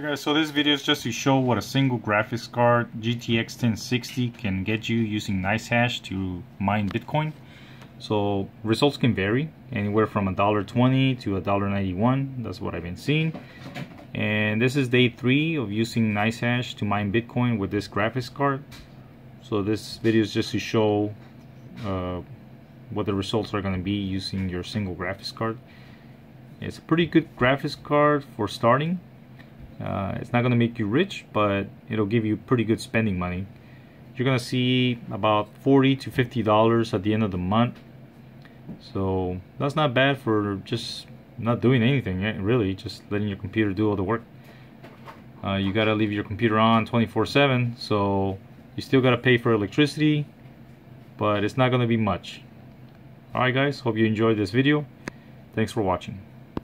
Guys, so this video is just to show what a single graphics card GTX 1060 can get you using NiceHash to mine Bitcoin. So results can vary anywhere from $1.20 to $1.91. That's what I've been seeing. And this is day three of using NiceHash to mine Bitcoin with this graphics card. So this video is just to show uh, what the results are going to be using your single graphics card. It's a pretty good graphics card for starting uh, it's not going to make you rich, but it'll give you pretty good spending money. You're going to see about 40 to 50 dollars at the end of the month. So that's not bad for just not doing anything, eh, really, just letting your computer do all the work. Uh, you got to leave your computer on 24-7, so you still got to pay for electricity, but it's not going to be much. Alright guys, hope you enjoyed this video. Thanks for watching.